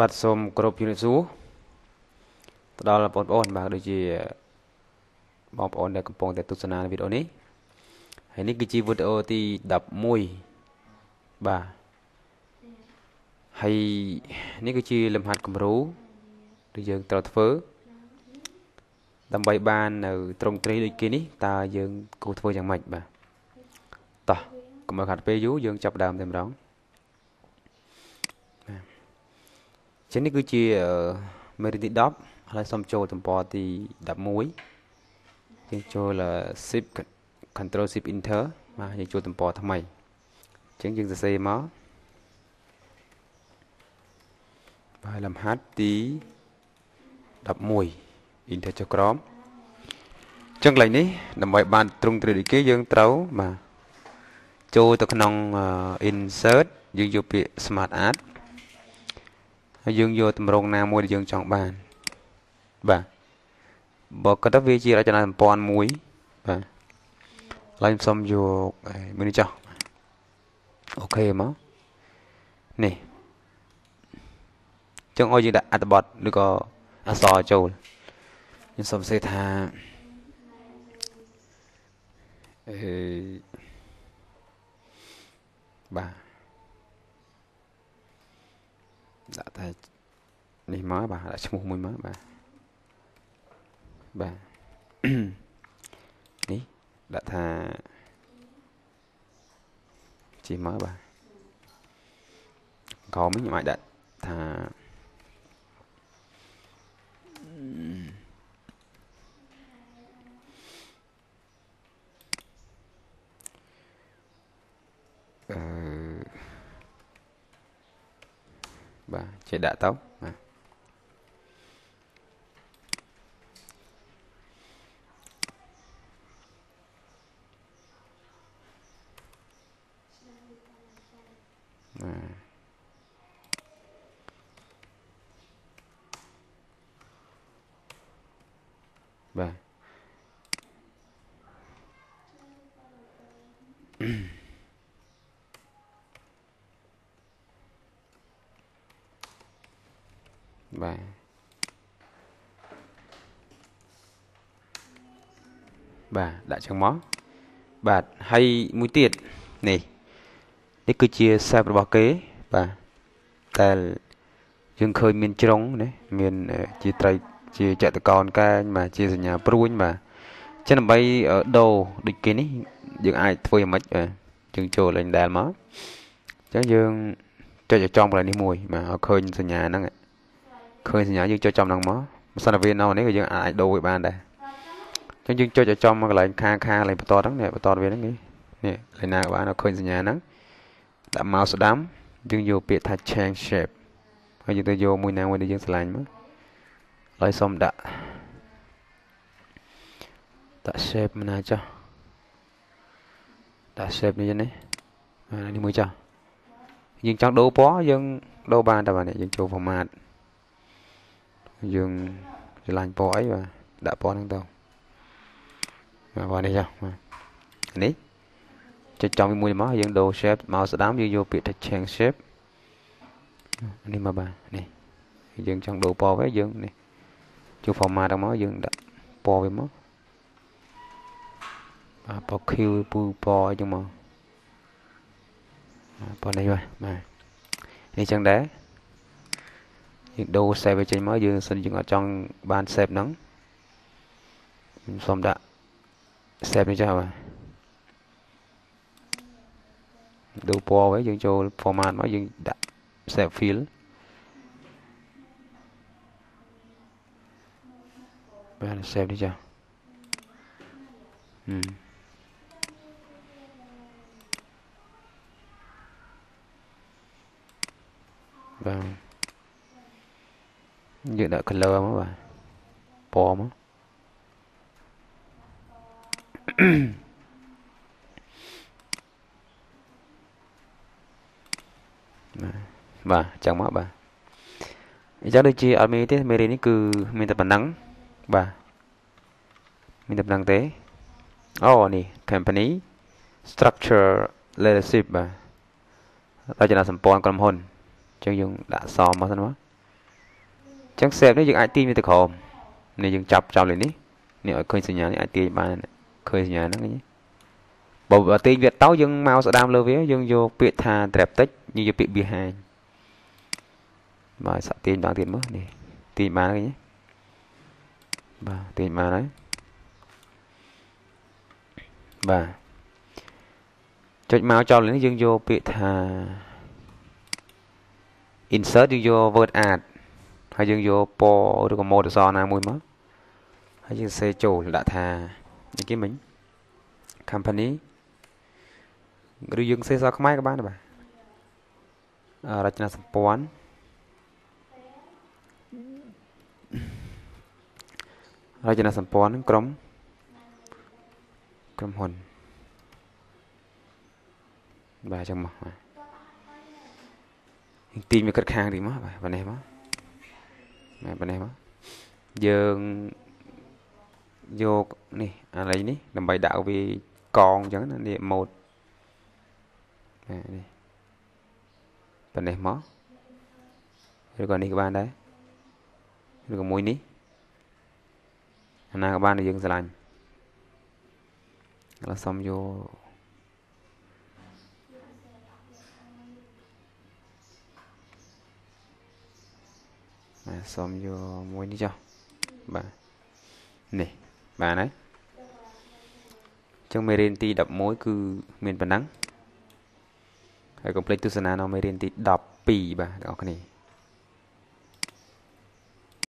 បាទសូមគោរពជំរាបសួរទៅដល់បងប្អូនបាទដូចជាបងប្អូនដែលកំពុងតែទស្សនាវីដេអូនេះហើយនេះគឺជាវីដេអូទី11បាទហើយនេះគឺជាលំហាត់គំរូដែលយើងត្រូវធ្វើដើម្បីបាននៅត្រង់ត្រីដូចគេនេះតើយើងគួរធ្វើយ៉ាងម៉េចបាទតោះកុំឲ្យខាត់ពេលយូរយើងចាប់ដើមតែម្ដង ចឹងនេះគឺជាមេរៀនទី10ហើយសូមចូលទំព័រទី11យើងចូល zip control zip enter បាទយើងចូលទំព័រថ្មីចឹងយើងសរសេរមកបាទលំហាត់ទី11 enter ចុះក្រោមចឹងកន្លែងនេះដើម្បីបានទ្រង់ទ្រាយដូចគេយើងត្រូវបាទចូលទៅក្នុង insert យើងយកពាក្យ smart art ហើយយើងយកតម្រងណាមួយដែលយើងចង់បានបាទបើគាត់ទៅវាជារចនាសម្ព័ន្ធមួយបាទឡើយខ្ញុំសុំយកមួយនេះចោះអូខេមកនេះចឹងឲ្យយើងដាក់អត្ថបទឬក៏អក្សរចូលខ្ញុំសុំសេថាអឺបាទ ដាក់តែនេះមកបាទដាក់ឈ្មោះមួយមកបាទបាទនេះដាក់ថាជាមកបាទកោមិញខ្ញុំអាចដាក់ថា បាទចេះដាក់ទៅ បាទបាទបាទបាទដាក់ចឹងមកបាទហើយមួយទៀតនេះនេះគឺជា save របស់គេបាទតែយើងឃើញមានជ្រុងណាមានជាត្រីជាចតកោនកែងបាទជាសញ្ញាព្រួញបាទចឹងដើម្បីដូរដូចគេនេះយើងអាចធ្វើយ៉ាងម៉េចបាទយើងចូលលេងដែលមកចឹងយើងចុចចំកន្លែងនេះមួយបាទឲ្យឃើញសញ្ញាហ្នឹង ឃើញសញ្ញាយើងចុចចំហ្នឹងមកបើសិនតែវានៅនេះក៏យើងអាចដូរវាបានដែរអញ្ចឹងយើងចុចឲ្យចំមកកន្លែងខាងខាងកន្លែងបន្តហ្នឹងនេះបន្តវាហ្នឹងនេះនេះកន្លែងណាក៏បានឃើញសញ្ញាហ្នឹងដាក់ mouse ស្ដាំយើងយកពាក្យថា change shape ហើយយើងទៅយកមួយណាមួយដែលយើងឆ្លាញ់មកហើយសុំដាក់ដាក់ shape មិនណាចុះដាក់ shape នេះនេះនេះមួយចុះយើងចង់ដូរពណ៌យើងដូរបានតែបាទយើងចូល format យើងឆ្លាញ់ពណ៌អីបាទដាក់ពណ៌ហ្នឹងទៅបាទពណ៌នេះចុះបាទនេះចុចចំមួយមកយើងដូរ shape មកស្ដាំយើងយកពាក្យថា change shape នេះមកបាទនេះយើងចង់ដូរពណ៌វិញយើងនេះចូល format ទៅមកយើងដាក់ពណ៌វាមកបាទពណ៌ Q ពូពណ៌អីចឹងមកពណ៌នេះបាទបាទនេះចឹងដែរ យើងដូរ save វាចេញមកយើងសិនយើងអត់ចង់បាន save ហ្នឹងខ្ញុំសូមដាក់ save នេះចុះបាទដូរពណ៌វិញយើងចូល format មកយើងដាក់ save field បាទ save នេះចុះហឹមបាទ យើងដាក់ color មកបាទពណ៌មកបាទចឹងមកបាទអញ្ចឹងដូចជាអត់មានទេមេរៀននេះគឺមានតែប៉ុណ្ណឹងបាទមានតែប៉ុណ្ណឹងទេអូនេះ company structure leadership បាទរចនាសម្ព័ន្ធក្រុមហ៊ុនអញ្ចឹងយើងដាក់សមមកសិនមក ចឹង save នេះយើងអាចទាញវាទៅក្រោមនេះយើងចាប់ចោលលេនេះនេះឲ្យឃើញសញ្ញានេះអាចទាញបានឃើញសញ្ញាហ្នឹងឃើញទេបើបើទាញវាទៅយើងមកស្ដាមលើវាយើងយកពាក្យថា traffic យើងយកពាក្យ behind បាទសាក់ទាញដល់ទៀតមើលនេះទាញបានឃើញទេបាទទាញបានហើយបាទចុចមកចោលនេះយើងយកពាក្យថា insert យើងយក word art ហើយយើងយកពណ៌ឬក៏ម៉ូដអក្សរណាមួយមកហើយយើងសេចូលដាក់ថានេះគេមិញ company ឬយើងសេសរខ្មែរក៏បានដែរបាទរចនាសម្ព័ន្ធរចនាសម្ព័ន្ធក្រុមក្រុមហ៊ុនបាទចឹងមកបាទទីមួយគិតខាងទីមកបាទបែរនេះមក បាទបែរនេះមកយើងយកនេះអាឡៃនេះដើម្បីដាក់វាកងអញ្ចឹងណានេះម៉ូដបាទនេះបែរនេះមកឬក៏នេះក៏បានដែរឬក៏មួយនេះអាណាក៏បានដែលយើងស្រឡាញ់ឥឡូវសុំយក សូមយកមួយនេះចុះបាទនេះបានហើយចឹងមេរៀនទី11គឺមានប៉ុណ្ណឹងហើយកុំភ្លេចទស្សនានៅមេរៀនទី12បាទបងប្អូន